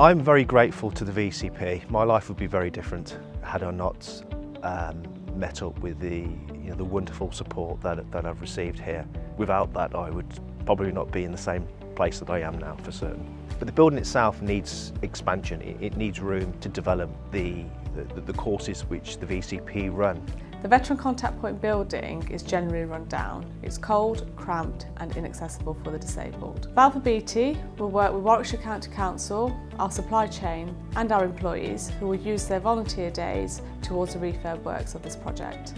I'm very grateful to the VCP. My life would be very different had I not um, met up with the, you know, the wonderful support that, that I've received here. Without that, I would probably not be in the same place that I am now for certain. But the building itself needs expansion. It, it needs room to develop the, the, the courses which the VCP run. The Veteran Contact Point building is generally run down. It's cold, cramped and inaccessible for the disabled. Balfour Beatty will work with Warwickshire County Council, our supply chain and our employees who will use their volunteer days towards the refurb works of this project.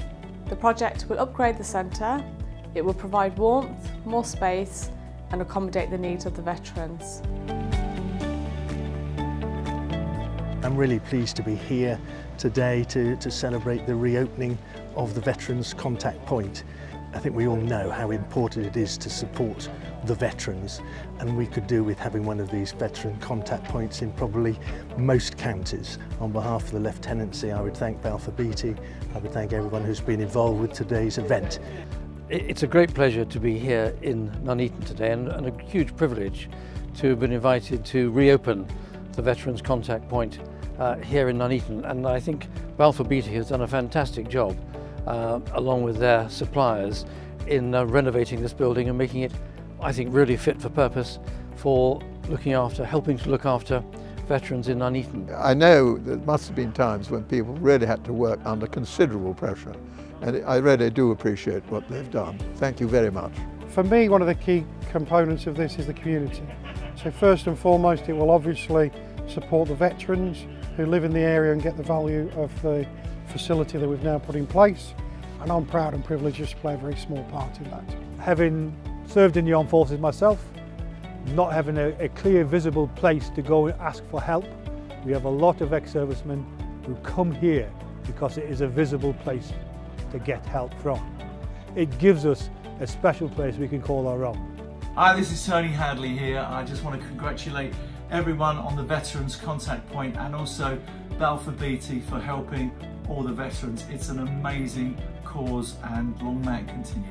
The project will upgrade the centre, it will provide warmth, more space and accommodate the needs of the veterans. I'm really pleased to be here today to, to celebrate the reopening of the Veterans Contact Point. I think we all know how important it is to support the veterans and we could do with having one of these veteran contact points in probably most counties. On behalf of the Lieutenancy I would thank Balfour Beatty, I would thank everyone who's been involved with today's event. It's a great pleasure to be here in Nuneaton today and, and a huge privilege to have been invited to reopen the Veterans Contact Point uh, here in Nuneaton and I think Balfour Beatty has done a fantastic job uh, along with their suppliers in uh, renovating this building and making it I think really fit for purpose for looking after, helping to look after veterans in Nuneaton. I know there must have been times when people really had to work under considerable pressure and I really do appreciate what they've done. Thank you very much. For me, one of the key components of this is the community. So first and foremost, it will obviously support the veterans who live in the area and get the value of the facility that we've now put in place. And I'm proud and privileged to play a very small part in that. Having served in the armed forces myself, not having a, a clear, visible place to go and ask for help, we have a lot of ex-servicemen who come here because it is a visible place to get help from. It gives us a special place we can call our own. Hi, this is Tony Hadley here. I just want to congratulate everyone on the Veterans Contact Point and also Balfour Beatty for helping all the veterans. It's an amazing cause and long may it continue.